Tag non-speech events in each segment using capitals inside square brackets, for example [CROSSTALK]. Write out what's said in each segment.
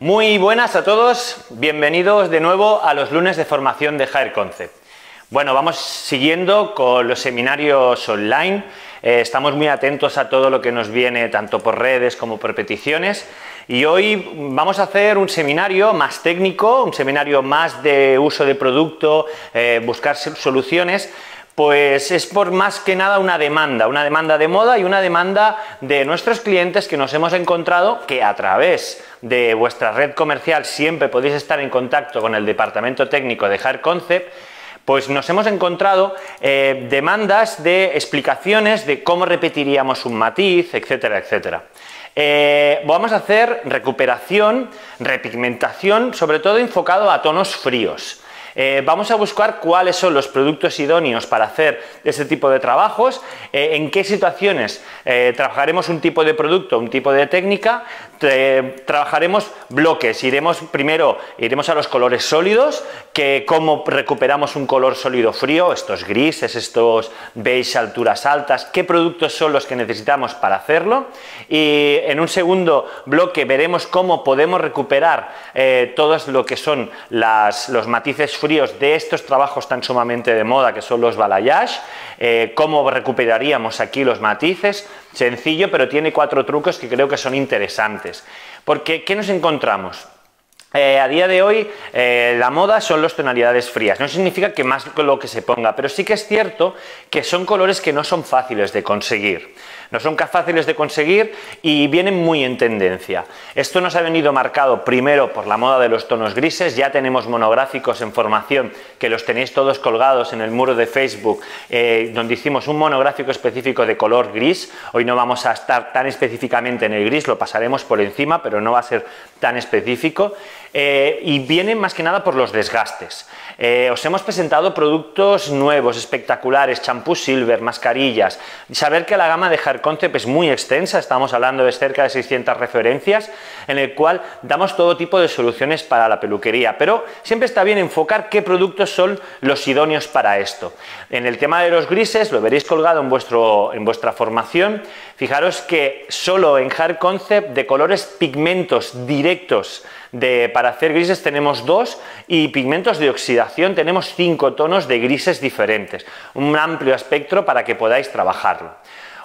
Muy buenas a todos, bienvenidos de nuevo a los lunes de formación de Higher Concept. Bueno, vamos siguiendo con los seminarios online, eh, estamos muy atentos a todo lo que nos viene tanto por redes como por peticiones y hoy vamos a hacer un seminario más técnico, un seminario más de uso de producto, eh, buscar soluciones pues es por más que nada una demanda, una demanda de moda y una demanda de nuestros clientes que nos hemos encontrado que a través de vuestra red comercial siempre podéis estar en contacto con el departamento técnico de Hard Concept pues nos hemos encontrado eh, demandas de explicaciones de cómo repetiríamos un matiz, etcétera, etcétera. Eh, vamos a hacer recuperación, repigmentación, sobre todo enfocado a tonos fríos. Eh, vamos a buscar cuáles son los productos idóneos para hacer este tipo de trabajos, eh, en qué situaciones eh, trabajaremos un tipo de producto, un tipo de técnica, trabajaremos bloques, iremos primero iremos a los colores sólidos, que cómo recuperamos un color sólido frío, estos grises, estos beige alturas altas, qué productos son los que necesitamos para hacerlo. Y en un segundo bloque veremos cómo podemos recuperar todos lo que son los matices fríos de estos trabajos tan sumamente de moda que son los balayage, eh, cómo recuperaríamos aquí los matices, sencillo pero tiene cuatro trucos que creo que son interesantes. Porque, ¿qué nos encontramos? Eh, a día de hoy eh, la moda son las tonalidades frías, no significa que más lo que se ponga, pero sí que es cierto que son colores que no son fáciles de conseguir. No son fáciles de conseguir y vienen muy en tendencia. Esto nos ha venido marcado primero por la moda de los tonos grises, ya tenemos monográficos en formación que los tenéis todos colgados en el muro de Facebook, eh, donde hicimos un monográfico específico de color gris. Hoy no vamos a estar tan específicamente en el gris, lo pasaremos por encima, pero no va a ser tan específico. Eh, y vienen más que nada por los desgastes. Eh, os hemos presentado productos nuevos, espectaculares, champú silver, mascarillas. Saber que la gama de Concept es muy extensa, estamos hablando de cerca de 600 referencias, en el cual damos todo tipo de soluciones para la peluquería, pero siempre está bien enfocar qué productos son los idóneos para esto. En el tema de los grises, lo veréis colgado en, vuestro, en vuestra formación, fijaros que solo en Hair Concept de colores pigmentos directos para hacer grises tenemos dos y pigmentos de oxidación tenemos cinco tonos de grises diferentes. Un amplio espectro para que podáis trabajarlo.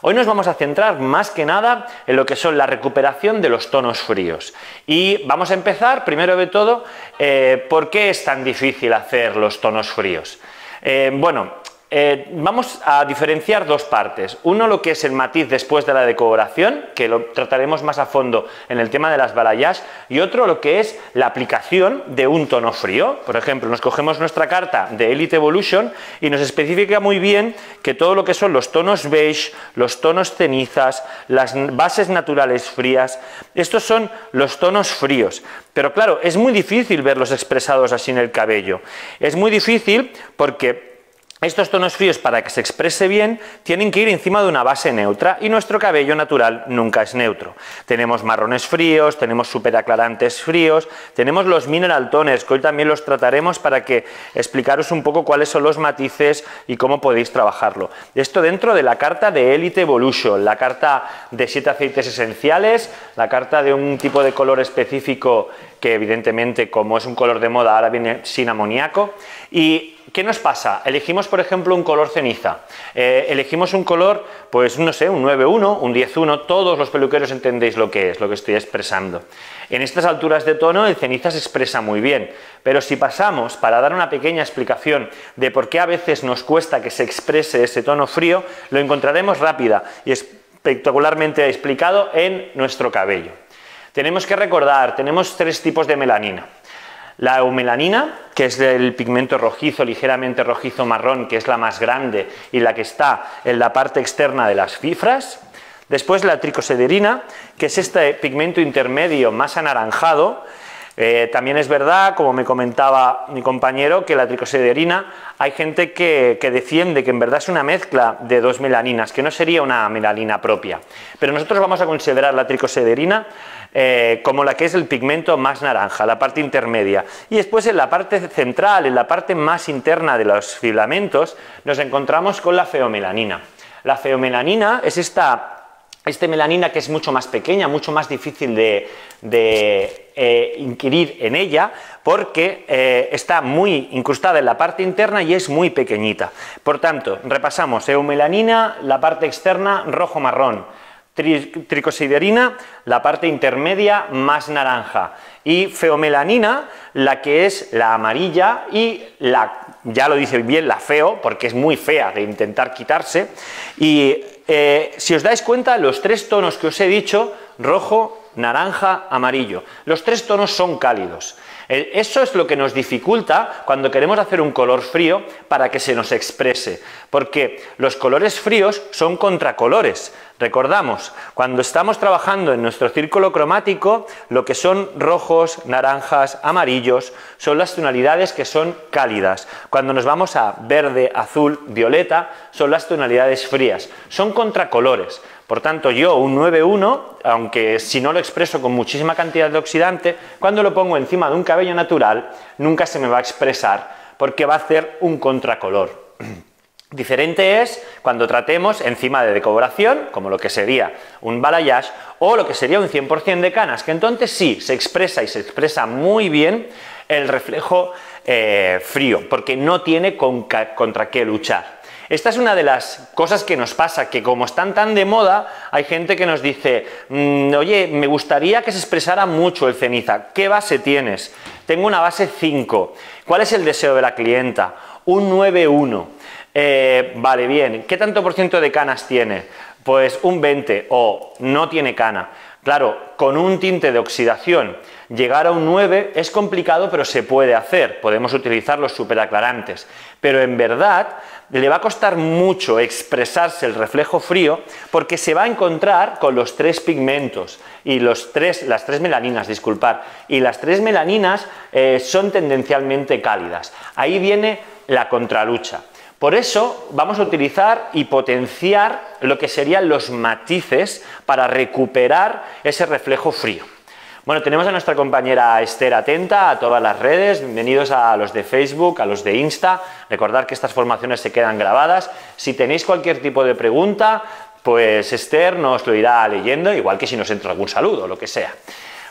Hoy nos vamos a centrar más que nada en lo que son la recuperación de los tonos fríos. Y vamos a empezar, primero de todo, eh, ¿por qué es tan difícil hacer los tonos fríos? Eh, bueno, eh, vamos a diferenciar dos partes. Uno lo que es el matiz después de la decoración, que lo trataremos más a fondo en el tema de las balayage, y otro lo que es la aplicación de un tono frío. Por ejemplo, nos cogemos nuestra carta de Elite Evolution y nos especifica muy bien que todo lo que son los tonos beige, los tonos cenizas, las bases naturales frías, estos son los tonos fríos. Pero claro, es muy difícil verlos expresados así en el cabello. Es muy difícil porque estos tonos fríos, para que se exprese bien, tienen que ir encima de una base neutra y nuestro cabello natural nunca es neutro. Tenemos marrones fríos, tenemos superaclarantes fríos, tenemos los mineral toners, que hoy también los trataremos para que explicaros un poco cuáles son los matices y cómo podéis trabajarlo. Esto dentro de la carta de Elite Evolution, la carta de siete aceites esenciales, la carta de un tipo de color específico que evidentemente como es un color de moda ahora viene sin amoníaco y ¿qué nos pasa? Elegimos, por ejemplo, un color ceniza. Eh, elegimos un color, pues no sé, un 9-1, un 10-1, todos los peluqueros entendéis lo que es, lo que estoy expresando. En estas alturas de tono el ceniza se expresa muy bien, pero si pasamos, para dar una pequeña explicación de por qué a veces nos cuesta que se exprese ese tono frío, lo encontraremos rápida y espectacularmente explicado en nuestro cabello. Tenemos que recordar, tenemos tres tipos de melanina. La eumelanina, que es el pigmento rojizo, ligeramente rojizo marrón, que es la más grande y la que está en la parte externa de las cifras. Después la tricosederina, que es este pigmento intermedio más anaranjado. Eh, también es verdad, como me comentaba mi compañero, que la tricosederina hay gente que, defiende que en verdad es una mezcla de dos melaninas, que no sería una melanina propia. Pero nosotros vamos a considerar la tricosederina eh, como la que es el pigmento más naranja, la parte intermedia. Y después en la parte central, en la parte más interna de los filamentos, nos encontramos con la feomelanina. La feomelanina es esta este melanina que es mucho más pequeña, mucho más difícil de, eh, inquirir en ella, porque eh, está muy incrustada en la parte interna y es muy pequeñita. Por tanto, repasamos, eumelanina, la parte externa rojo-marrón, tricosiderina, la parte intermedia más naranja, y feomelanina, la que es la amarilla y la, ya lo dice bien, la feo, porque es muy fea de intentar quitarse, y eh, si os dais cuenta, los tres tonos que os he dicho, rojo, naranja, amarillo, los tres tonos son cálidos. Eh, eso es lo que nos dificulta cuando queremos hacer un color frío para que se nos exprese, porque los colores fríos son contracolores. Recordamos, cuando estamos trabajando en nuestro círculo cromático, lo que son rojos, naranjas, amarillos, son las tonalidades que son cálidas. Cuando nos vamos a verde, azul, violeta, son las tonalidades frías. Son contracolores. Por tanto, yo un 9.1, aunque si no lo expreso con muchísima cantidad de oxidante, cuando lo pongo encima de un cabello natural, nunca se me va a expresar porque va a hacer un contracolor. [CLEARS THROAT] Diferente es cuando tratemos encima de decoración, como lo que sería un balayage, o lo que sería un 100% de canas, que entonces sí, se expresa y se expresa muy bien el reflejo eh, frío, porque no tiene contra qué luchar. Esta es una de las cosas que nos pasa, que como están tan de moda, hay gente que nos dice, mm, oye, me gustaría que se expresara mucho el ceniza. ¿Qué base tienes? Tengo una base 5. ¿Cuál es el deseo de la clienta? Un 9-1. Eh, vale, bien. ¿Qué tanto por ciento de canas tiene? Pues un 20 o no tiene cana. Claro, con un tinte de oxidación llegar a un 9 es complicado, pero se puede hacer. Podemos utilizar los superaclarantes. Pero en verdad le va a costar mucho expresarse el reflejo frío porque se va a encontrar con los tres pigmentos y los tres, las tres melaninas, disculpar, y las tres melaninas eh, son tendencialmente cálidas. Ahí viene la contralucha. Por eso vamos a utilizar y potenciar lo que serían los matices para recuperar ese reflejo frío. Bueno, tenemos a nuestra compañera Esther atenta a todas las redes. Bienvenidos a los de Facebook, a los de Insta. Recordad que estas formaciones se quedan grabadas. Si tenéis cualquier tipo de pregunta, pues Esther nos lo irá leyendo, igual que si nos entra algún saludo o lo que sea.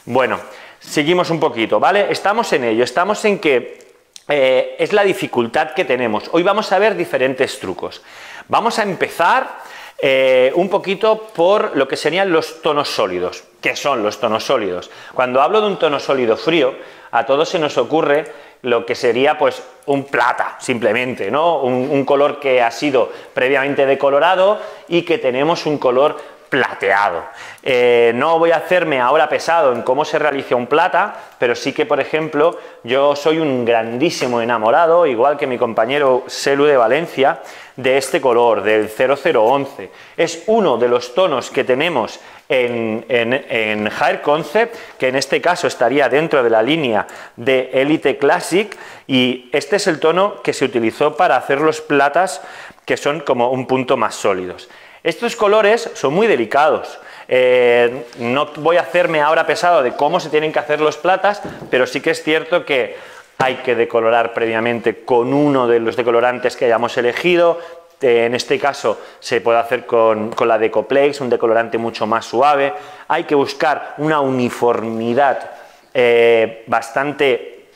Bueno, seguimos un poquito, ¿vale? Estamos en ello, estamos en que eh, es la dificultad que tenemos. Hoy vamos a ver diferentes trucos. Vamos a empezar eh, un poquito por lo que serían los tonos sólidos. ¿Qué son los tonos sólidos? Cuando hablo de un tono sólido frío, a todos se nos ocurre lo que sería pues un plata, simplemente, ¿no? Un, color que ha sido previamente decolorado y que tenemos un color plateado. Eh, no voy a hacerme ahora pesado en cómo se realiza un plata, pero sí que, por ejemplo, yo soy un grandísimo enamorado, igual que mi compañero Selu de Valencia, de este color, del 0011. Es uno de los tonos que tenemos en, en, Higher Concept, que en este caso estaría dentro de la línea de Elite Classic, y este es el tono que se utilizó para hacer los platas que son como un punto más sólidos. Estos colores son muy delicados. Eh, no voy a hacerme ahora pesado de cómo se tienen que hacer los platas, pero sí que es cierto que hay que decolorar previamente con uno de los decolorantes que hayamos elegido. Eh, en este caso se puede hacer con, la Decoplex, un decolorante mucho más suave. Hay que buscar una uniformidad eh, bastante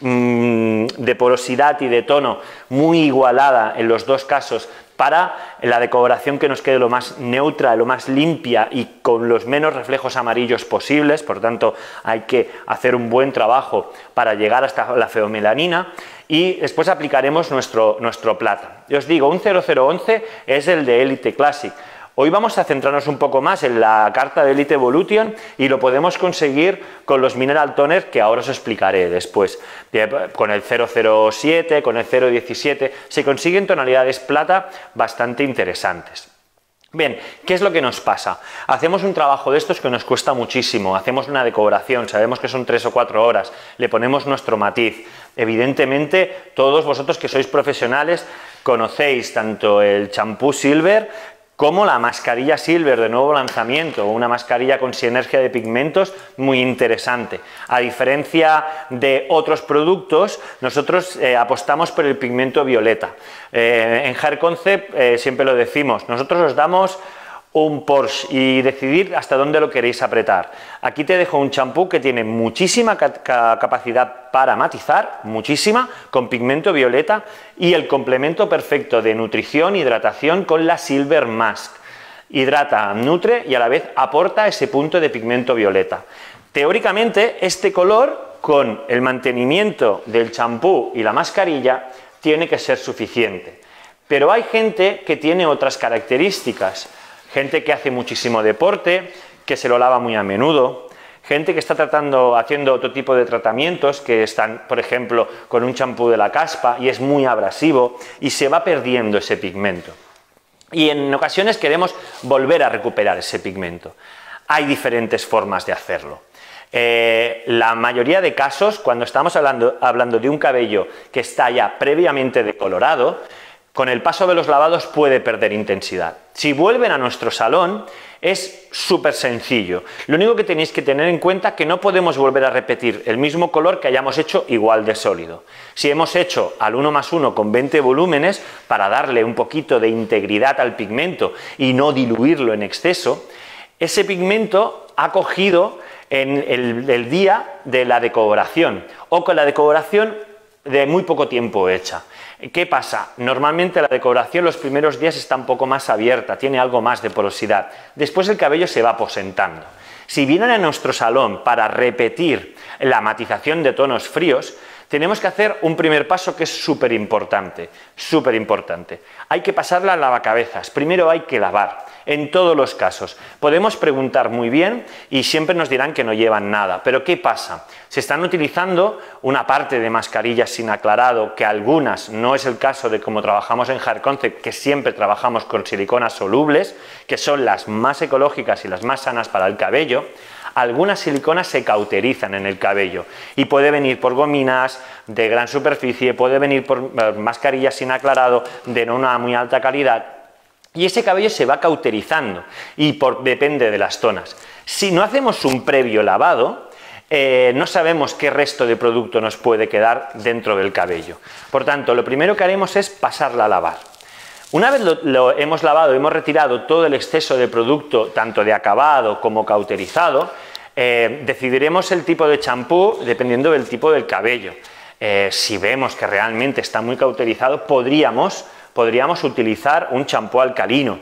mm, de porosidad y de tono muy igualada en los dos casos para la decoración que nos quede lo más neutra, lo más limpia y con los menos reflejos amarillos posibles, por tanto hay que hacer un buen trabajo para llegar hasta la feomelanina. Y después aplicaremos nuestro, nuestro plata. Yo os digo, un 0011 es el de Elite Classic, Hoy vamos a centrarnos un poco más en la carta de Elite Evolution y lo podemos conseguir con los Mineral Toner que ahora os explicaré después. Con el 007, con el 017, se consiguen tonalidades plata bastante interesantes. Bien, ¿qué es lo que nos pasa? Hacemos un trabajo de estos que nos cuesta muchísimo, hacemos una decoración, sabemos que son tres o cuatro horas, le ponemos nuestro matiz. Evidentemente, todos vosotros que sois profesionales conocéis tanto el champú silver como la mascarilla Silver de nuevo lanzamiento, una mascarilla con sinergia de pigmentos muy interesante. A diferencia de otros productos, nosotros eh, apostamos por el pigmento violeta. Eh, en Hair Concept eh, siempre lo decimos, nosotros os damos un Porsche y decidir hasta dónde lo queréis apretar. Aquí te dejo un champú que tiene muchísima capacidad para matizar, muchísima, con pigmento violeta y el complemento perfecto de nutrición, hidratación con la Silver Mask. Hidrata, nutre y a la vez aporta ese punto de pigmento violeta. Teóricamente, este color, con el mantenimiento del champú y la mascarilla, tiene que ser suficiente. Pero hay gente que tiene otras características gente que hace muchísimo deporte, que se lo lava muy a menudo, gente que está tratando, haciendo otro tipo de tratamientos, que están, por ejemplo, con un champú de la caspa y es muy abrasivo y se va perdiendo ese pigmento. Y en ocasiones queremos volver a recuperar ese pigmento. Hay diferentes formas de hacerlo. Eh, la mayoría de casos, cuando estamos hablando, hablando de un cabello que está ya previamente decolorado, con el paso de los lavados puede perder intensidad. Si vuelven a nuestro salón es súper sencillo. Lo único que tenéis que tener en cuenta es que no podemos volver a repetir el mismo color que hayamos hecho igual de sólido. Si hemos hecho al 1 más 1 con 20 volúmenes para darle un poquito de integridad al pigmento y no diluirlo en exceso, ese pigmento ha cogido en el, el día de la decoración o con la decoración de muy poco tiempo hecha. ¿Qué pasa? Normalmente la decoración los primeros días está un poco más abierta, tiene algo más de porosidad. Después el cabello se va aposentando. Si vienen a nuestro salón para repetir la matización de tonos fríos, tenemos que hacer un primer paso que es súper importante, súper importante. Hay que pasarla a lavacabezas. Primero hay que lavar en todos los casos. Podemos preguntar muy bien y siempre nos dirán que no llevan nada. Pero ¿qué pasa? Se están utilizando una parte de mascarillas sin aclarado, que algunas, no es el caso de como trabajamos en Hair Concept, que siempre trabajamos con siliconas solubles, que son las más ecológicas y las más sanas para el cabello. Algunas siliconas se cauterizan en el cabello y puede venir por gominas de gran superficie, puede venir por eh, mascarillas sin aclarado de una muy alta calidad y ese cabello se va cauterizando y depende de las zonas. Si no hacemos un previo lavado, eh, no sabemos qué resto de producto nos puede quedar dentro del cabello. Por tanto, lo primero que haremos es pasarla a lavar. Una vez lo, hemos lavado, hemos retirado todo el exceso de producto, tanto de acabado como cauterizado, eh, decidiremos el tipo de champú dependiendo del tipo del cabello. Eh, si vemos que realmente está muy cauterizado, podríamos podríamos utilizar un champú alcalino.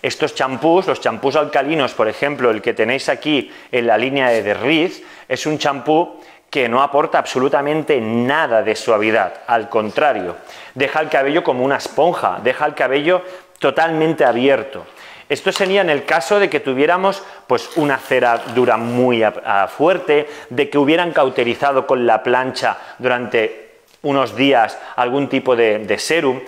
Estos champús, los champús alcalinos, por ejemplo, el que tenéis aquí en la línea de Derriz, es un champú que no aporta absolutamente nada de suavidad, al contrario, deja el cabello como una esponja, deja el cabello totalmente abierto. Esto sería en el caso de que tuviéramos pues, una cera dura muy fuerte, de que hubieran cauterizado con la plancha durante unos días algún tipo de, de serum.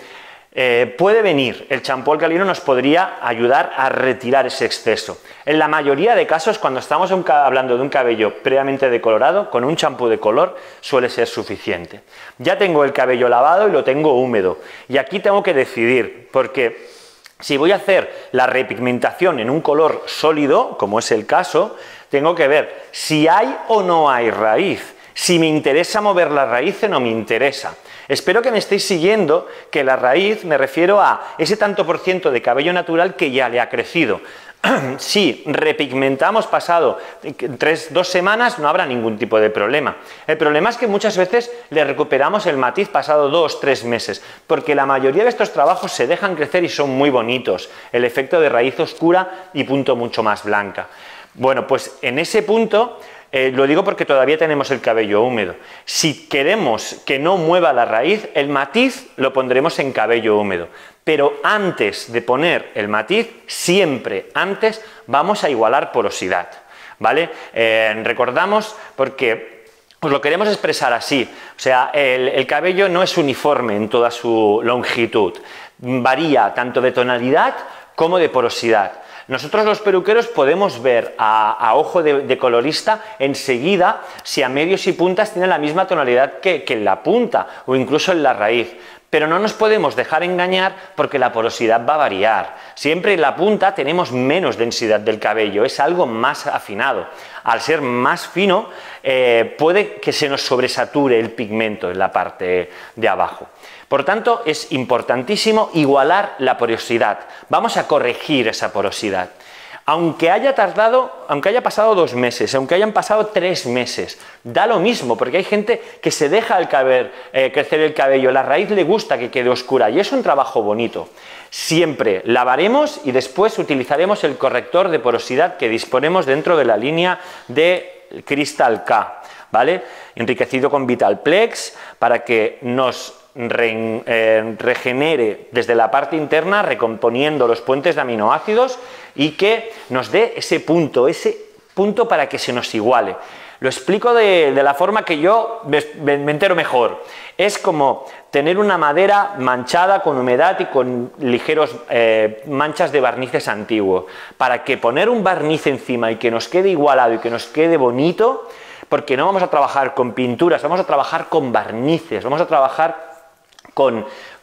Eh, puede venir, el champú alcalino nos podría ayudar a retirar ese exceso. En la mayoría de casos, cuando estamos hablando de un cabello previamente decolorado, con un champú de color suele ser suficiente. Ya tengo el cabello lavado y lo tengo húmedo. Y aquí tengo que decidir, porque si voy a hacer la repigmentación en un color sólido, como es el caso, tengo que ver si hay o no hay raíz, si me interesa mover la raíz no me interesa. Espero que me estéis siguiendo que la raíz me refiero a ese tanto por ciento de cabello natural que ya le ha crecido. [CLEARS THROAT] si repigmentamos pasado tres, dos semanas no habrá ningún tipo de problema. El problema es que muchas veces le recuperamos el matiz pasado dos, tres meses, porque la mayoría de estos trabajos se dejan crecer y son muy bonitos. El efecto de raíz oscura y punto mucho más blanca. Bueno, pues en ese punto eh, lo digo porque todavía tenemos el cabello húmedo. Si queremos que no mueva la raíz, el matiz lo pondremos en cabello húmedo. Pero antes de poner el matiz, siempre antes vamos a igualar porosidad. ¿Vale? Eh, recordamos porque os lo queremos expresar así. O sea, el cabello no es uniforme en toda su longitud. Varía tanto de tonalidad como de porosidad. Nosotros los peluqueros podemos ver a, ojo de, colorista enseguida si a medios y puntas tiene la misma tonalidad que, que en la punta o incluso en la raíz. Pero no nos podemos dejar engañar porque la porosidad va a variar. Siempre en la punta tenemos menos densidad del cabello, es algo más afinado. Al ser más fino, eh, puede que se nos sobresature el pigmento en la parte de abajo. Por tanto, es importantísimo igualar la porosidad. Vamos a corregir esa porosidad. Aunque haya tardado, aunque haya pasado dos meses, aunque hayan pasado tres meses, da lo mismo, porque hay gente que se deja el eh, crecer el cabello, la raíz le gusta que quede oscura y es un trabajo bonito. Siempre lavaremos y después utilizaremos el corrector de porosidad que disponemos dentro de la línea de Crystal K, ¿vale? Enriquecido con Vitalplex para que nos eh, regenere desde la parte interna recomponiendo los puentes de aminoácidos y que nos dé ese punto, ese punto para que se nos iguale. Lo explico de, la forma que yo me, entero mejor. Es como tener una madera manchada con humedad y con ligeros eh, manchas de barnices antiguos. Para que poner un barniz encima y que nos quede igualado y que nos quede bonito, porque no vamos a trabajar con pinturas, vamos a trabajar con barnices, vamos a trabajar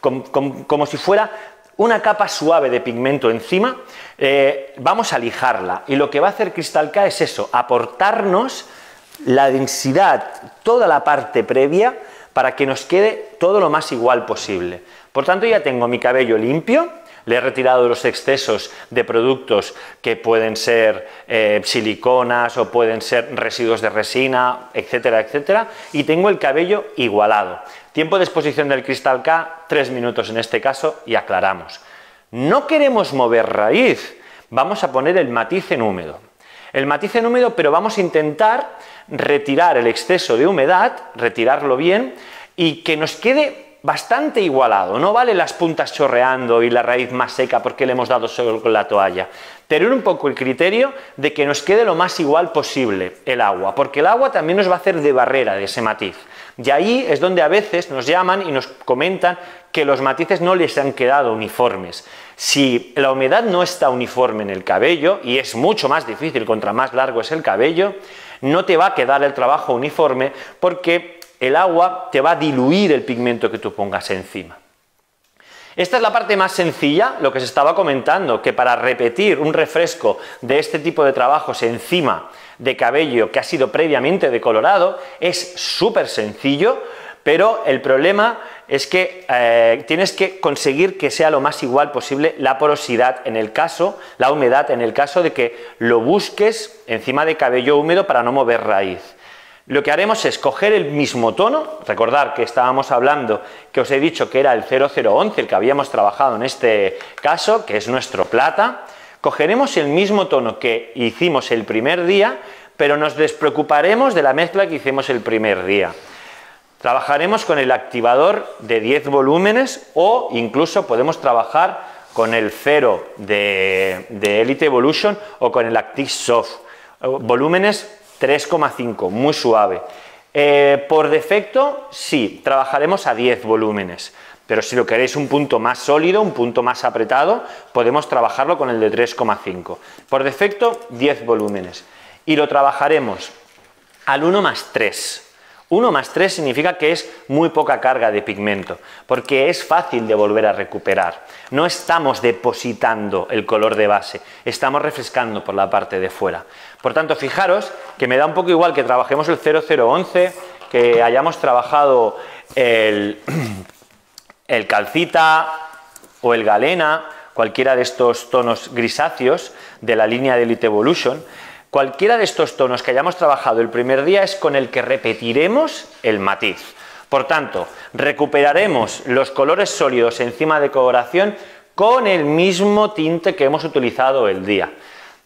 como si fuera una capa suave de pigmento encima, eh, vamos a lijarla. Y lo que va a hacer Cristal K es eso, aportarnos la densidad, toda la parte previa, para que nos quede todo lo más igual posible. Por tanto, ya tengo mi cabello limpio, le he retirado los excesos de productos que pueden ser eh, siliconas o pueden ser residuos de resina, etcétera, etcétera, y tengo el cabello igualado. Tiempo de exposición del cristal K, tres minutos en este caso, y aclaramos. No queremos mover raíz, vamos a poner el matiz en húmedo. El matiz en húmedo, pero vamos a intentar retirar el exceso de humedad, retirarlo bien, y que nos quede bastante igualado, no vale las puntas chorreando y la raíz más seca porque le hemos dado solo con la toalla. Tener un poco el criterio de que nos quede lo más igual posible el agua, porque el agua también nos va a hacer de barrera de ese matiz. Y ahí es donde a veces nos llaman y nos comentan que los matices no les han quedado uniformes. Si la humedad no está uniforme en el cabello, y es mucho más difícil contra más largo es el cabello, no te va a quedar el trabajo uniforme porque el agua te va a diluir el pigmento que tú pongas encima. Esta es la parte más sencilla, lo que se estaba comentando, que para repetir un refresco de este tipo de trabajos encima de cabello que ha sido previamente decolorado es súper sencillo, pero el problema es que eh, tienes que conseguir que sea lo más igual posible la porosidad en el caso, la humedad en el caso de que lo busques encima de cabello húmedo para no mover raíz. Lo que haremos es coger el mismo tono, recordar que estábamos hablando, que os he dicho que era el 0011, el que habíamos trabajado en este caso, que es nuestro plata, cogeremos el mismo tono que hicimos el primer día, pero nos despreocuparemos de la mezcla que hicimos el primer día. Trabajaremos con el activador de 10 volúmenes o incluso podemos trabajar con el 0 de, Elite Evolution o con el Active Soft. Volúmenes 3,5, muy suave. Eh, por defecto, sí, trabajaremos a 10 volúmenes, pero si lo queréis un punto más sólido, un punto más apretado, podemos trabajarlo con el de 3,5. Por defecto, 10 volúmenes. Y lo trabajaremos al 1 más 3. 1 más 3 significa que es muy poca carga de pigmento, porque es fácil de volver a recuperar. No estamos depositando el color de base, estamos refrescando por la parte de fuera. Por tanto, fijaros que me da un poco igual que trabajemos el 0011, que hayamos trabajado [CLEARS THROAT] el, calcita o el galena, cualquiera de estos tonos grisáceos de la línea de Elite Evolution, Cualquiera de estos tonos que hayamos trabajado el primer día es con el que repetiremos el matiz. Por tanto, recuperaremos los colores sólidos encima de coloración con el mismo tinte que hemos utilizado el día.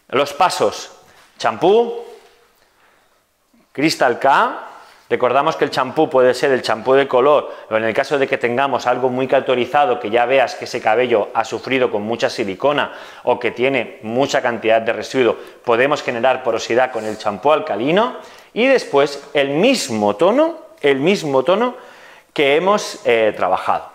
Los pasos, champú, Crystal K, Recordamos que el champú puede ser el champú de color o en el caso de que tengamos algo muy cauterizado que ya veas que ese cabello ha sufrido con mucha silicona o que tiene mucha cantidad de residuo, podemos generar porosidad con el champú alcalino y después el mismo tono, el mismo tono que hemos eh, trabajado.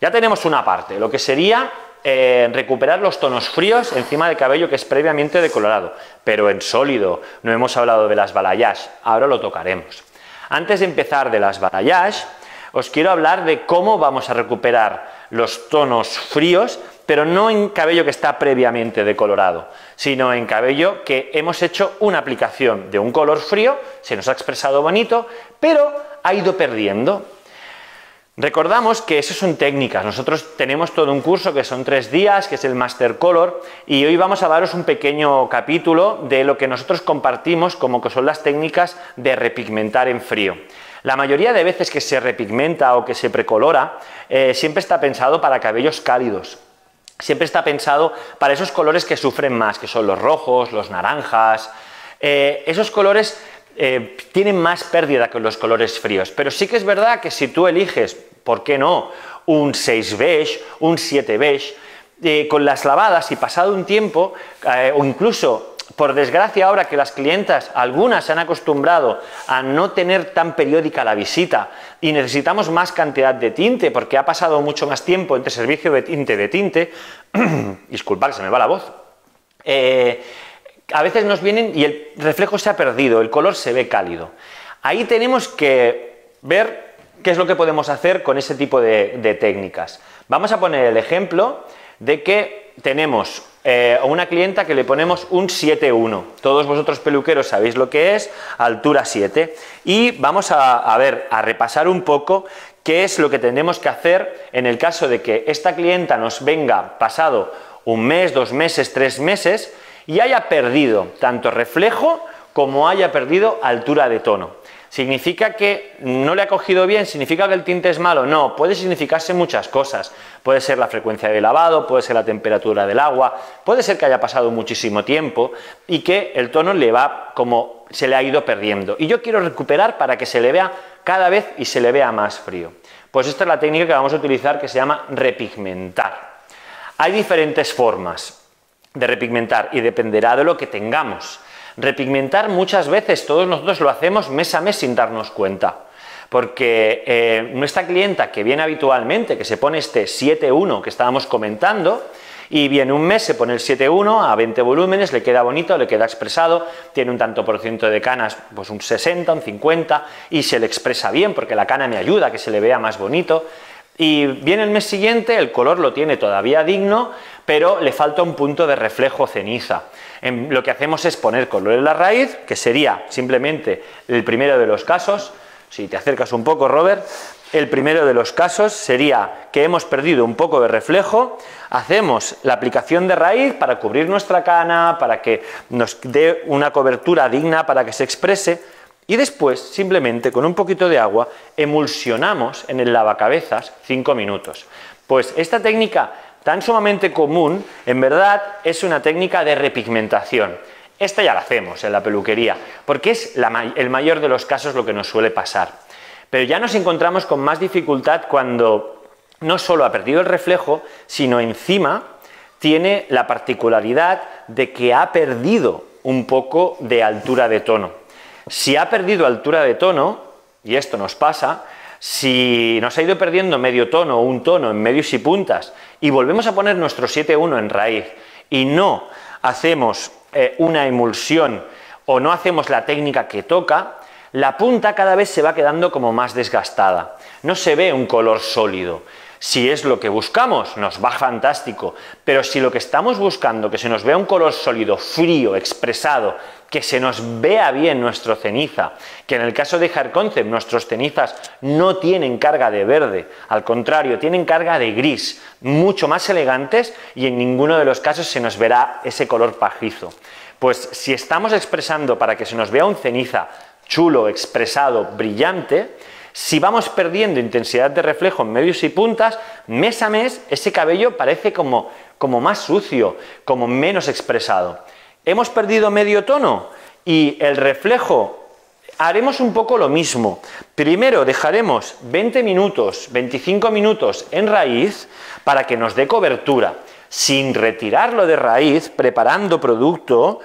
Ya tenemos una parte, lo que sería eh, recuperar los tonos fríos encima del cabello que es previamente decolorado, pero en sólido, no hemos hablado de las balayage, ahora lo tocaremos. Antes de empezar de las balayage, os quiero hablar de cómo vamos a recuperar los tonos fríos, pero no en cabello que está previamente decolorado, sino en cabello que hemos hecho una aplicación de un color frío, se nos ha expresado bonito, pero ha ido perdiendo. Recordamos que eso son técnicas. Nosotros tenemos todo un curso que son tres días, que es el Master Color, y hoy vamos a daros un pequeño capítulo de lo que nosotros compartimos como que son las técnicas de repigmentar en frío. La mayoría de veces que se repigmenta o que se precolora, eh, siempre está pensado para cabellos cálidos. Siempre está pensado para esos colores que sufren más, que son los rojos, los naranjas. Eh, esos colores eh, tienen más pérdida que los colores fríos. Pero sí que es verdad que si tú eliges, ¿por qué no? Un 6 beige, un 7 beige, con las lavadas y pasado un tiempo, o incluso por desgracia ahora que las clientas, algunas se han acostumbrado a no tener tan periódica la visita y necesitamos más cantidad de tinte porque ha pasado mucho más tiempo entre servicio de tinte de tinte, [CLEARS THROAT] disculpad se me va la voz, eh, a veces nos vienen y el reflejo se ha perdido, el color se ve cálido. Ahí tenemos que ver qué es lo que podemos hacer con ese tipo de técnicas. Vamos a poner el ejemplo de que tenemos eh, a una clienta que le ponemos un 7-1. Todos vosotros peluqueros sabéis lo que es, altura 7. Y vamos a, ver, a repasar un poco qué es lo que tenemos que hacer en el caso de que esta clienta nos venga pasado un mes, dos meses, tres meses y haya perdido tanto reflejo como haya perdido altura de tono. ¿Significa que no le ha cogido bien? ¿Significa que el tinte es malo? No, puede significarse muchas cosas. Puede ser la frecuencia de lavado, puede ser la temperatura del agua, puede ser que haya pasado muchísimo tiempo y que el tono le va como se le ha ido perdiendo. Y yo quiero recuperar para que se le vea cada vez y se le vea más frío. Pues esta es la técnica que vamos a utilizar que se llama repigmentar. Hay diferentes formas de repigmentar y dependerá de lo que tengamos. Repigmentar muchas veces todos nosotros lo hacemos mes a mes sin darnos cuenta. Porque eh, nuestra clienta que viene habitualmente, que se pone este 7.1 que estábamos comentando, y viene un mes, se pone el 7.1 a 20 volúmenes, le queda bonito, le queda expresado, tiene un tanto por ciento de canas, pues un 60, un 50, y se le expresa bien porque la cana me ayuda a que se le vea más bonito. Y viene el mes siguiente, el color lo tiene todavía digno, pero le falta un punto de reflejo ceniza. Lo que hacemos es poner color en la raíz, que sería simplemente el primero de los casos. Si te acercas un poco, Robert, el primero de los casos sería que hemos perdido un poco de reflejo, hacemos la aplicación de raíz para cubrir nuestra cana, para que nos dé una cobertura digna, para que se exprese, y después, simplemente con un poquito de agua, emulsionamos en el lavacabezas 5 minutos. Pues esta técnica tan sumamente común, en verdad es una técnica de repigmentación. Esta ya la hacemos en la peluquería, porque es el mayor de los casos lo que nos suele pasar. Pero ya nos encontramos con más dificultad cuando no solo ha perdido el reflejo, sino encima tiene la particularidad de que ha perdido un poco de altura de tono. Si ha perdido altura de tono, y esto nos pasa, si nos ha ido perdiendo medio tono o un tono en medios y puntas y volvemos a poner nuestro 7.1 en raíz y no hacemos eh, una emulsión o no hacemos la técnica que toca, la punta cada vez se va quedando como más desgastada. No se ve un color sólido. Si es lo que buscamos, nos va fantástico, pero si lo que estamos buscando, que se nos vea un color sólido, frío, expresado, que se nos vea bien nuestro ceniza, que en el caso de Hair Concept nuestros cenizas no tienen carga de verde, al contrario, tienen carga de gris, mucho más elegantes y en ninguno de los casos se nos verá ese color pajizo. Pues si estamos expresando para que se nos vea un ceniza chulo, expresado, brillante, si vamos perdiendo intensidad de reflejo en medios y puntas, mes a mes ese cabello parece como, como más sucio, como menos expresado hemos perdido medio tono y el reflejo haremos un poco lo mismo. Primero dejaremos 20 minutos, 25 minutos en raíz para que nos dé cobertura, sin retirarlo de raíz, preparando producto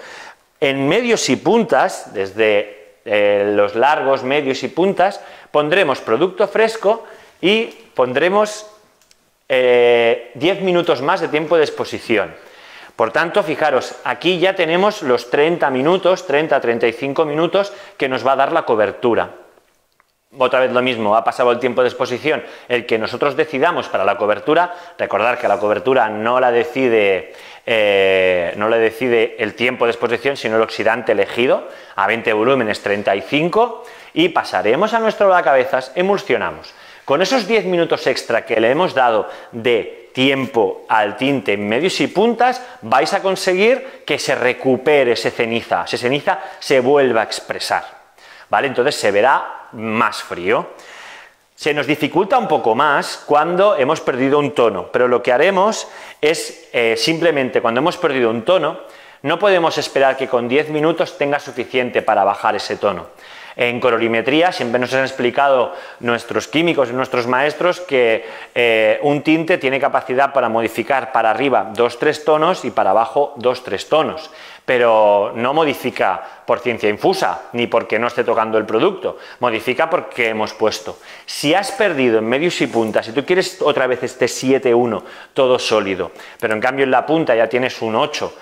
en medios y puntas, desde eh, los largos, medios y puntas, pondremos producto fresco y pondremos 10 eh, minutos más de tiempo de exposición. Por tanto, fijaros, aquí ya tenemos los 30 minutos, 30-35 minutos que nos va a dar la cobertura. Otra vez lo mismo, ha pasado el tiempo de exposición, el que nosotros decidamos para la cobertura, recordar que la cobertura no la decide, eh, no la decide el tiempo de exposición, sino el oxidante elegido, a 20 volúmenes 35, y pasaremos a nuestro lavacabezas, emulsionamos. Con esos 10 minutos extra que le hemos dado de tiempo al tinte en medios y puntas, vais a conseguir que se recupere ese ceniza, ese ceniza se vuelva a expresar. ¿Vale? Entonces se verá más frío. Se nos dificulta un poco más cuando hemos perdido un tono, pero lo que haremos es eh, simplemente cuando hemos perdido un tono, no podemos esperar que con 10 minutos tenga suficiente para bajar ese tono. En colorimetría. Siempre nos han explicado nuestros químicos y nuestros maestros que eh, un tinte tiene capacidad para modificar para arriba 2-3 tonos y para abajo 2-3 tonos, pero no modifica por ciencia infusa ni porque no esté tocando el producto, modifica porque hemos puesto. Si has perdido en medios y puntas, si tú quieres otra vez este 7-1 todo sólido, pero en cambio en la punta ya tienes un 8,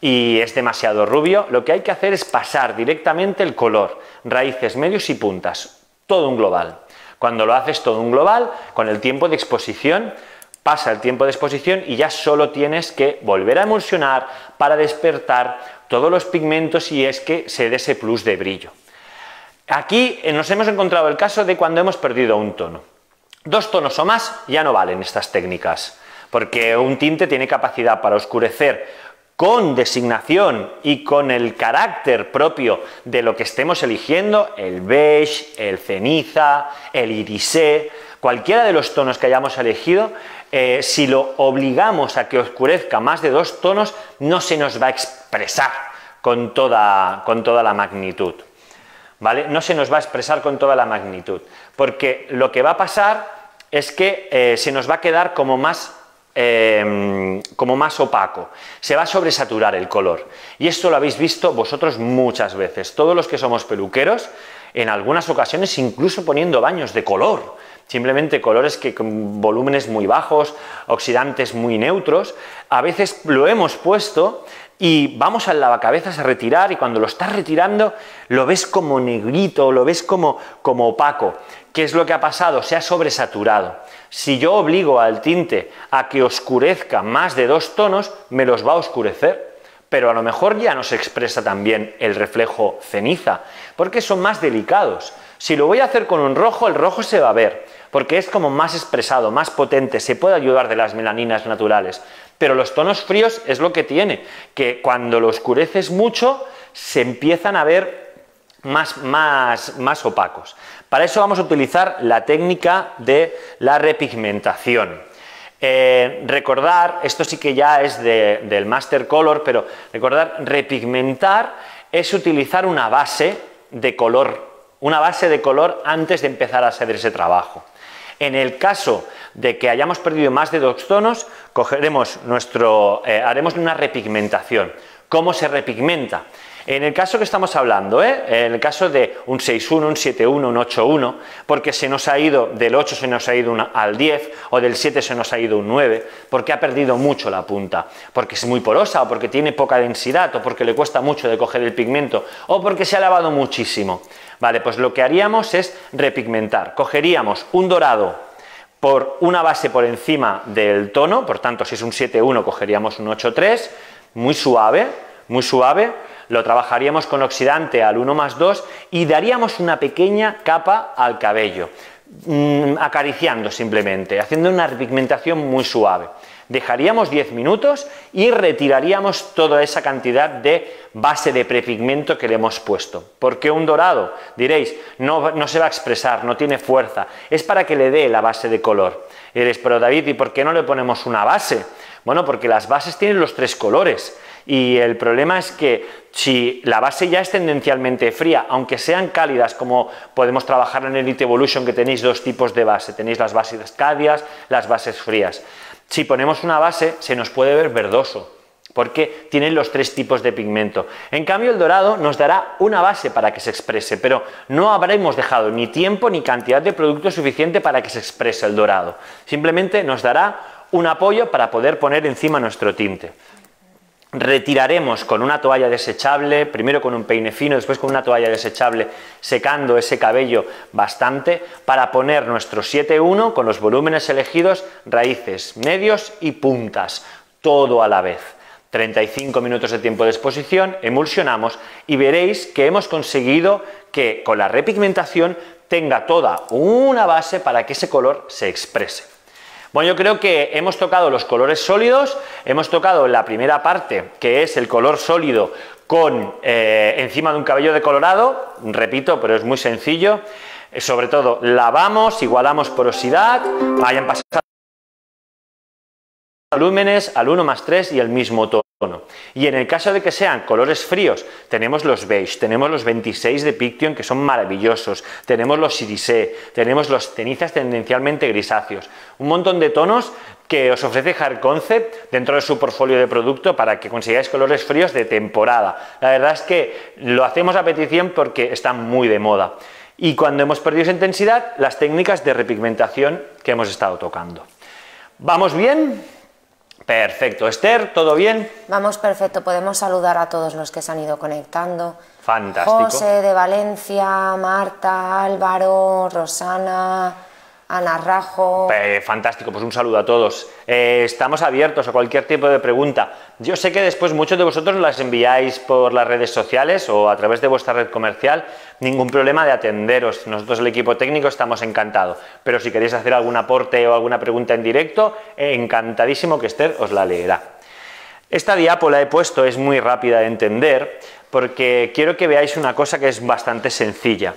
y es demasiado rubio, lo que hay que hacer es pasar directamente el color, raíces, medios y puntas, todo un global. Cuando lo haces todo un global, con el tiempo de exposición, pasa el tiempo de exposición y ya solo tienes que volver a emulsionar para despertar todos los pigmentos y es que se dé ese plus de brillo. Aquí eh, nos hemos encontrado el caso de cuando hemos perdido un tono. Dos tonos o más ya no valen estas técnicas, porque un tinte tiene capacidad para oscurecer con designación y con el carácter propio de lo que estemos eligiendo, el beige, el ceniza, el irisé, cualquiera de los tonos que hayamos elegido, eh, si lo obligamos a que oscurezca más de dos tonos, no se nos va a expresar con toda, con toda la magnitud. ¿Vale? No se nos va a expresar con toda la magnitud, porque lo que va a pasar es que eh, se nos va a quedar como más Em, como más opaco, se va a sobresaturar el color. Y esto lo habéis visto vosotros muchas veces. Todos los que somos peluqueros, en algunas ocasiones incluso poniendo baños de color, simplemente colores que con volúmenes muy bajos, oxidantes muy neutros, a veces lo hemos puesto y vamos al lavacabezas a retirar y cuando lo estás retirando lo ves como negrito, lo ves como, como opaco. ¿Qué es lo que ha pasado? Se ha sobresaturado. Si yo obligo al tinte a que oscurezca más de dos tonos, me los va a oscurecer. Pero a lo mejor ya no se expresa también el reflejo ceniza, porque son más delicados. Si lo voy a hacer con un rojo, el rojo se va a ver, porque es como más expresado, más potente, se puede ayudar de las melaninas naturales. Pero los tonos fríos es lo que tiene, que cuando lo oscureces mucho, se empiezan a ver más, más, más opacos. Para eso vamos a utilizar la técnica de la repigmentación. Eh, recordar, esto sí que ya es del Master Color, pero recordar, repigmentar es utilizar una base de color, una base de color antes de empezar a hacer ese trabajo. En el caso de que hayamos perdido más de dos tonos, cogeremos nuestro, eh, haremos una repigmentación. ¿Cómo se repigmenta? En el caso que estamos hablando, ¿eh? en el caso de un 6.1, un 7.1, un 8.1, porque se nos ha ido del 8 se nos ha ido al 10 o del 7 se nos ha ido un 9, porque ha perdido mucho la punta, porque es muy porosa o porque tiene poca densidad o porque le cuesta mucho de coger el pigmento o porque se ha lavado muchísimo. Vale, pues lo que haríamos es repigmentar. Cogeríamos un dorado por una base por encima del tono, por tanto si es un 7.1 cogeríamos un 8.3, muy suave, muy suave, lo trabajaríamos con oxidante al 1 más 2 y daríamos una pequeña capa al cabello, mm, acariciando simplemente, haciendo una repigmentación muy suave. Dejaríamos 10 minutos y retiraríamos toda esa cantidad de base de prepigmento que le hemos puesto. ¿Por qué un dorado? Diréis, no, no se va a expresar, no tiene fuerza. Es para que le dé la base de color. Diréis, pero David, ¿y por qué no le ponemos una base? Bueno, porque las bases tienen los tres colores. Y el problema es que si la base ya es tendencialmente fría, aunque sean cálidas, como podemos trabajar en Elite Evolution, que tenéis dos tipos de base, tenéis las bases cálidas, las bases frías. Si ponemos una base, se nos puede ver verdoso, porque tienen los tres tipos de pigmento. En cambio, el dorado nos dará una base para que se exprese, pero no habremos dejado ni tiempo ni cantidad de producto suficiente para que se exprese el dorado. Simplemente nos dará un apoyo para poder poner encima nuestro tinte retiraremos con una toalla desechable, primero con un peine fino, después con una toalla desechable, secando ese cabello bastante, para poner nuestro 7-1 con los volúmenes elegidos, raíces, medios y puntas, todo a la vez. 35 minutos de tiempo de exposición, emulsionamos y veréis que hemos conseguido que con la repigmentación tenga toda una base para que ese color se exprese. Bueno, yo creo que hemos tocado los colores sólidos, hemos tocado la primera parte, que es el color sólido con eh, encima de un cabello decolorado, repito, pero es muy sencillo, eh, sobre todo lavamos, igualamos porosidad, vayan pasando volúmenes al 1 más 3 y el mismo tono. Y en el caso de que sean colores fríos, tenemos los beige, tenemos los 26 de Piction que son maravillosos, tenemos los irisé, tenemos los cenizas tendencialmente grisáceos, un montón de tonos que os ofrece Hard dentro de su portfolio de producto para que consigáis colores fríos de temporada. La verdad es que lo hacemos a petición porque están muy de moda. Y cuando hemos perdido esa intensidad, las técnicas de repigmentación que hemos estado tocando. ¿Vamos bien? Perfecto. Esther, ¿todo bien? Vamos perfecto. Podemos saludar a todos los que se han ido conectando. Fantástico. José de Valencia, Marta, Álvaro, Rosana, Ana Rajo. fantástico, pues un saludo a todos. Eh, estamos abiertos a cualquier tipo de pregunta. Yo sé que después muchos de vosotros las enviáis por las redes sociales o a través de vuestra red comercial. Ningún problema de atenderos. Nosotros, el equipo técnico, estamos encantados. Pero si queréis hacer algún aporte o alguna pregunta en directo, encantadísimo que Esther os la leerá. Esta diapo la he puesto, es muy rápida de entender, porque quiero que veáis una cosa que es bastante sencilla.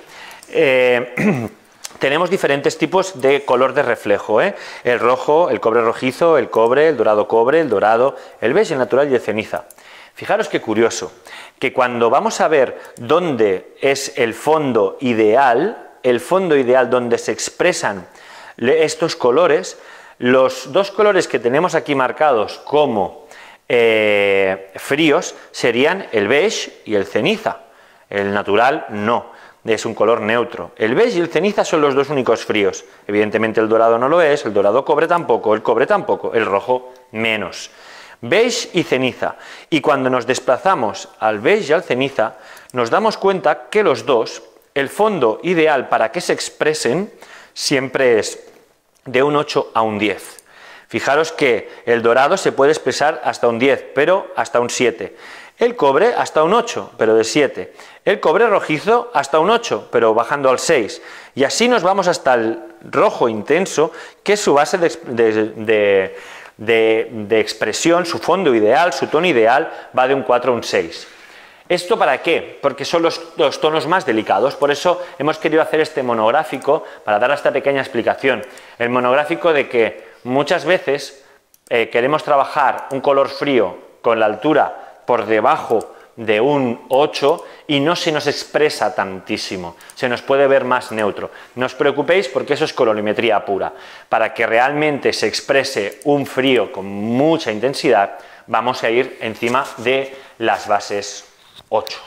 [CLEARS THROAT] Tenemos diferentes tipos de color de reflejo, ¿eh? el rojo, el cobre rojizo, el cobre, el dorado cobre, el dorado, el beige, el natural y el ceniza. Fijaros qué curioso, que cuando vamos a ver dónde es el fondo ideal, el fondo ideal donde se expresan estos colores, los dos colores que tenemos aquí marcados como eh, fríos serían el beige y el ceniza. El natural no es un color neutro. El beige y el ceniza son los dos únicos fríos. Evidentemente el dorado no lo es, el dorado cobre tampoco, el cobre tampoco, el rojo menos. Beige y ceniza. Y cuando nos desplazamos al beige y al ceniza, nos damos cuenta que los dos, el fondo ideal para que se expresen, siempre es de un 8 a un 10. Fijaros que el dorado se puede expresar hasta un 10, pero hasta un 7. El cobre hasta un 8, pero de 7. El cobre rojizo hasta un 8, pero bajando al 6. Y así nos vamos hasta el rojo intenso, que es su base de, expresión, su fondo ideal, su tono ideal, va de un 4 a un 6. ¿Esto para qué? Porque son los, tonos más delicados, por eso hemos querido hacer este monográfico para dar esta pequeña explicación. El monográfico de que muchas veces eh, queremos trabajar un color frío con la altura por debajo de un 8 y no se nos expresa tantísimo, se nos puede ver más neutro. No os preocupéis porque eso es colorimetría pura. Para que realmente se exprese un frío con mucha intensidad, vamos a ir encima de las bases 8,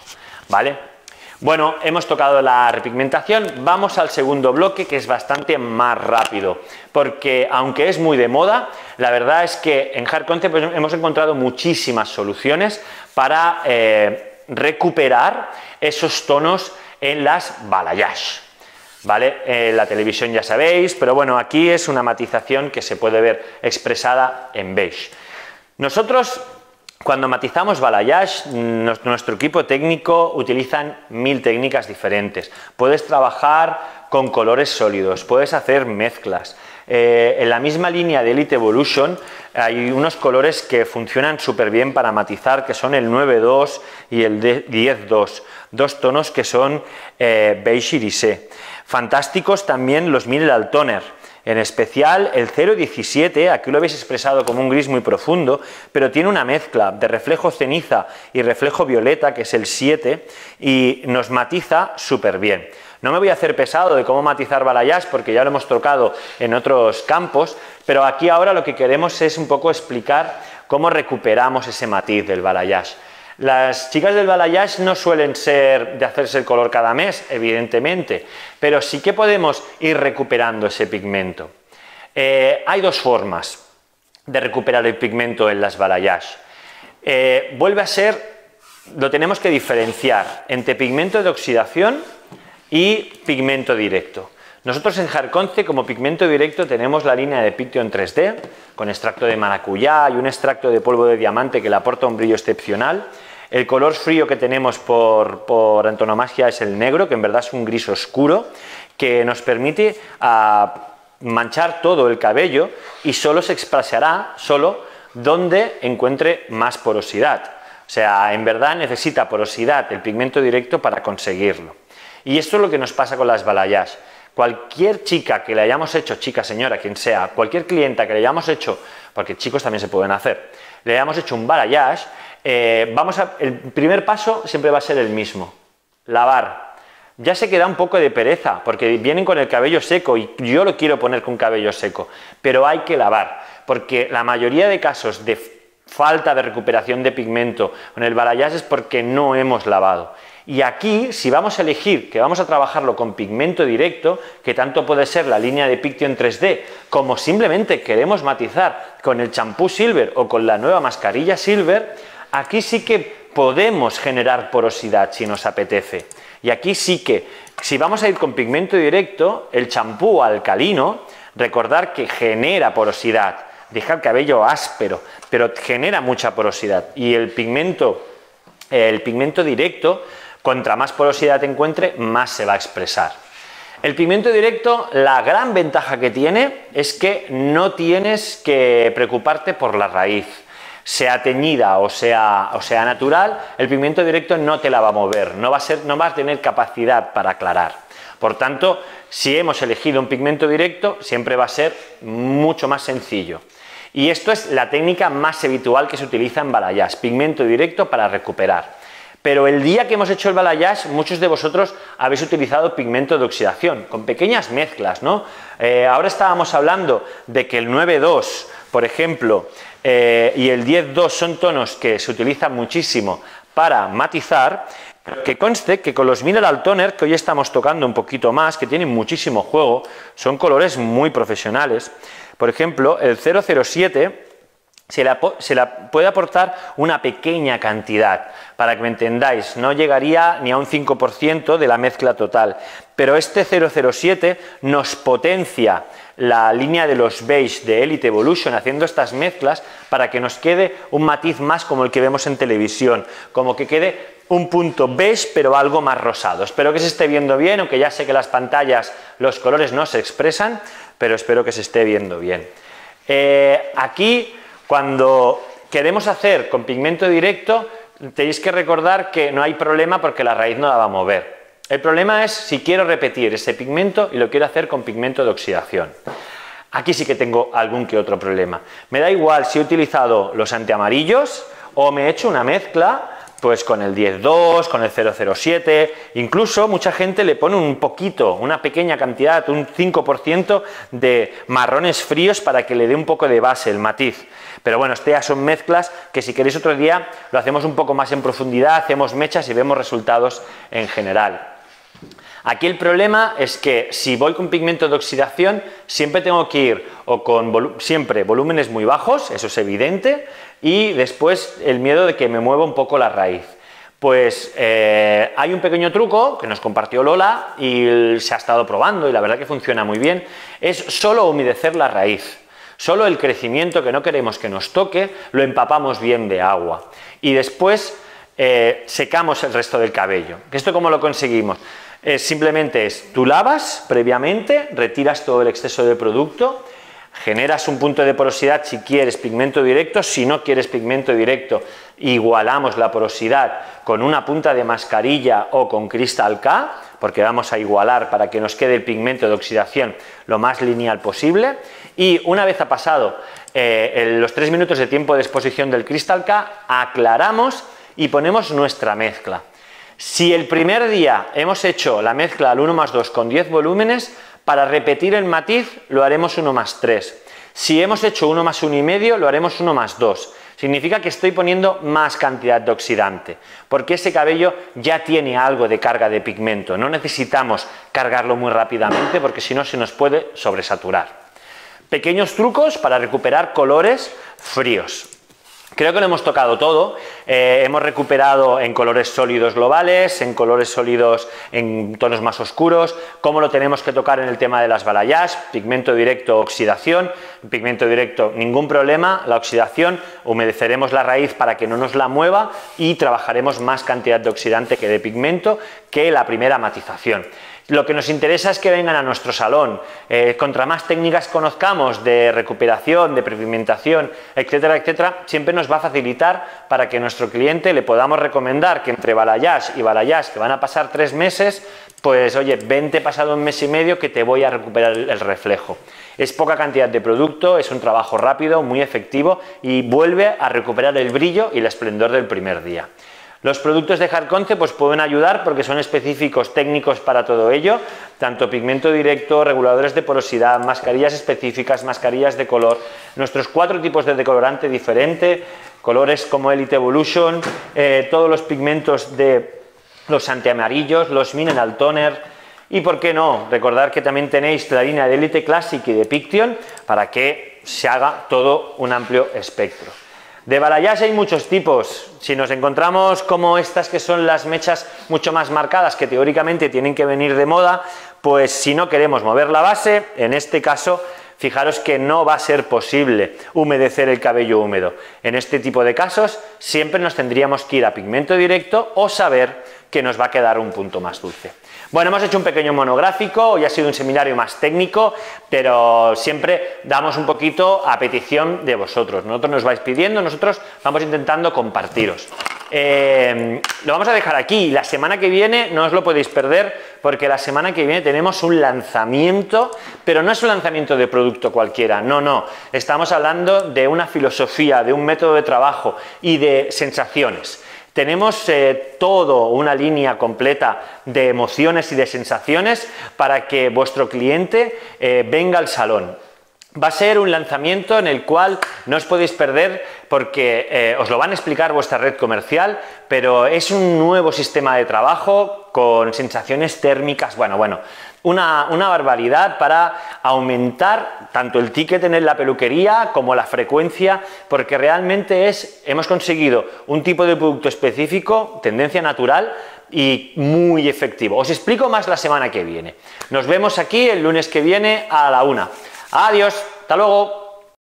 ¿vale? Bueno, hemos tocado la repigmentación, vamos al segundo bloque que es bastante más rápido, porque aunque es muy de moda, la verdad es que en Hard Concept hemos encontrado muchísimas soluciones para eh, recuperar esos tonos en las balayage. ¿Vale? En la televisión ya sabéis, pero bueno, aquí es una matización que se puede ver expresada en beige. Nosotros cuando matizamos balayage, nuestro equipo técnico utilizan mil técnicas diferentes. Puedes trabajar con colores sólidos, puedes hacer mezclas. Eh, en la misma línea de Elite Evolution hay unos colores que funcionan súper bien para matizar, que son el 9.2 y el 10.2, dos tonos que son eh, beige irisé. Fantásticos también los Mineral Toner en especial el 017, aquí lo habéis expresado como un gris muy profundo, pero tiene una mezcla de reflejo ceniza y reflejo violeta, que es el 7, y nos matiza súper bien. No me voy a hacer pesado de cómo matizar balayage porque ya lo hemos tocado en otros campos, pero aquí ahora lo que queremos es un poco explicar cómo recuperamos ese matiz del balayage. Las chicas del balayage no suelen ser de hacerse el color cada mes, evidentemente, pero sí que podemos ir recuperando ese pigmento. Eh, hay dos formas de recuperar el pigmento en las balayage. Eh, vuelve a ser, lo tenemos que diferenciar entre pigmento de oxidación y pigmento directo. Nosotros en Jarconce como pigmento directo tenemos la línea de Piction 3D con extracto de maracuyá y un extracto de polvo de diamante que le aporta un brillo excepcional el color frío que tenemos por, antonomasia es el negro, que en verdad es un gris oscuro, que nos permite ah, manchar todo el cabello y solo se expresará solo donde encuentre más porosidad. O sea, en verdad necesita porosidad el pigmento directo para conseguirlo. Y esto es lo que nos pasa con las balayage. Cualquier chica que le hayamos hecho, chica, señora, quien sea, cualquier clienta que le hayamos hecho, porque chicos también se pueden hacer, le hayamos hecho un balayage, eh, vamos a, el primer paso siempre va a ser el mismo, lavar. Ya se queda un poco de pereza, porque vienen con el cabello seco y yo lo quiero poner con cabello seco, pero hay que lavar, porque la mayoría de casos de falta de recuperación de pigmento con el balayage es porque no hemos lavado. Y aquí, si vamos a elegir que vamos a trabajarlo con pigmento directo, que tanto puede ser la línea de Piction 3D, como simplemente queremos matizar con el champú Silver o con la nueva mascarilla Silver, aquí sí que podemos generar porosidad si nos apetece. Y aquí sí que, si vamos a ir con pigmento directo, el champú alcalino, recordar que genera porosidad, deja el cabello áspero, pero genera mucha porosidad. Y el pigmento, el pigmento directo Contra más porosidad encuentre, más se va a expresar. El pigmento directo, la gran ventaja que tiene es que no tienes que preocuparte por la raíz. Sea teñida o sea, o sea natural, el pigmento directo no te la va a mover, no va a, ser, no va a tener capacidad para aclarar. Por tanto, si hemos elegido un pigmento directo, siempre va a ser mucho más sencillo. Y esto es la técnica más habitual que se utiliza en balayage, pigmento directo para recuperar. Pero el día que hemos hecho el balayage, muchos de vosotros habéis utilizado pigmento de oxidación, con pequeñas mezclas, ¿no? Eh, ahora estábamos hablando de que el 9.2, por ejemplo, eh, y el 10.2 son tonos que se utilizan muchísimo para matizar, que conste que con los Mineral Toner, que hoy estamos tocando un poquito más, que tienen muchísimo juego, son colores muy profesionales. Por ejemplo, el 007 se la, puede aportar una pequeña cantidad, para que me entendáis, no llegaría ni a un 5% de la mezcla total, pero este 007 nos potencia la línea de los beige de Elite Evolution haciendo estas mezclas para que nos quede un matiz más como el que vemos en televisión, como que quede un punto beige pero algo más rosado. Espero que se esté viendo bien, aunque ya sé que las pantallas los colores no se expresan, pero espero que se esté viendo bien. Eh, aquí cuando queremos hacer con pigmento directo, tenéis que recordar que no hay problema porque la raíz no la va a mover. El problema es si quiero repetir ese pigmento y lo quiero hacer con pigmento de oxidación. Aquí sí que tengo algún que otro problema. Me da igual si he utilizado los antiamarillos o me he hecho una mezcla pues con el 10.2, con el 007, incluso mucha gente le pone un poquito, una pequeña cantidad, un 5% de marrones fríos para que le dé un poco de base, el matiz. Pero bueno, estas son mezclas que si queréis otro día lo hacemos un poco más en profundidad, hacemos mechas y vemos resultados en general. Aquí el problema es que si voy con pigmento de oxidación, siempre tengo que ir o con siempre volúmenes muy bajos, eso es evidente, y después el miedo de que me mueva un poco la raíz. Pues eh, hay un pequeño truco que nos compartió Lola y se ha estado probando y la verdad que funciona muy bien, es solo humedecer la raíz. Solo el crecimiento que no queremos que nos toque lo empapamos bien de agua y después eh, secamos el resto del cabello. ¿Esto cómo lo conseguimos? simplemente es, tú lavas previamente, retiras todo el exceso de producto, generas un punto de porosidad si quieres pigmento directo, si no quieres pigmento directo, igualamos la porosidad con una punta de mascarilla o con cristal K, porque vamos a igualar para que nos quede el pigmento de oxidación lo más lineal posible, y una vez ha pasado eh, los tres minutos de tiempo de exposición del cristal K, aclaramos y ponemos nuestra mezcla. Si el primer día hemos hecho la mezcla al 1 más 2 con 10 volúmenes, para repetir el matiz lo haremos 1 más 3. Si hemos hecho 1 más 1 y medio, lo haremos 1 más 2. Significa que estoy poniendo más cantidad de oxidante, porque ese cabello ya tiene algo de carga de pigmento. No necesitamos cargarlo muy rápidamente porque si no se nos puede sobresaturar. Pequeños trucos para recuperar colores fríos. Creo que lo hemos tocado todo, eh, hemos recuperado en colores sólidos globales, en colores sólidos en tonos más oscuros, cómo lo tenemos que tocar en el tema de las balayage, pigmento directo, oxidación, pigmento directo, ningún problema, la oxidación, humedeceremos la raíz para que no nos la mueva y trabajaremos más cantidad de oxidante que de pigmento que la primera matización. Lo que nos interesa es que vengan a nuestro salón. Eh, contra más técnicas conozcamos de recuperación, de prepigmentación, etcétera, etcétera, siempre nos va a facilitar para que nuestro cliente le podamos recomendar que entre balayage y balayage, que van a pasar tres meses, pues oye, vente pasado un mes y medio que te voy a recuperar el reflejo. Es poca cantidad de producto, es un trabajo rápido, muy efectivo y vuelve a recuperar el brillo y el esplendor del primer día. Los productos de Hardconce pues pueden ayudar porque son específicos técnicos para todo ello, tanto pigmento directo, reguladores de porosidad, mascarillas específicas, mascarillas de color, nuestros cuatro tipos de decolorante diferente, colores como Elite Evolution, eh, todos los pigmentos de los antiamarillos, los mineral toner. Y por qué no, recordar que también tenéis la línea de Elite Classic y de Piction para que se haga todo un amplio espectro. De balayage hay muchos tipos. Si nos encontramos como estas que son las mechas mucho más marcadas, que teóricamente tienen que venir de moda, pues si no queremos mover la base, en este caso, fijaros que no va a ser posible humedecer el cabello húmedo. En este tipo de casos, siempre nos tendríamos que ir a pigmento directo o saber que nos va a quedar un punto más dulce. Bueno, hemos hecho un pequeño monográfico, hoy ha sido un seminario más técnico, pero siempre damos un poquito a petición de vosotros. Nosotros nos vais pidiendo, nosotros vamos intentando compartiros. Eh, lo vamos a dejar aquí, la semana que viene no os lo podéis perder porque la semana que viene tenemos un lanzamiento, pero no es un lanzamiento de producto cualquiera, no, no, estamos hablando de una filosofía, de un método de trabajo y de sensaciones. Tenemos eh, todo una línea completa de emociones y de sensaciones para que vuestro cliente eh, venga al salón. Va a ser un lanzamiento en el cual no os podéis perder porque eh, os lo van a explicar vuestra red comercial, pero es un nuevo sistema de trabajo con sensaciones térmicas, bueno, bueno, una, barbaridad para aumentar tanto el ticket en la peluquería como la frecuencia, porque realmente es, hemos conseguido un tipo de producto específico, tendencia natural, y muy efectivo. Os explico más la semana que viene. Nos vemos aquí el lunes que viene a la una. Adiós, hasta luego.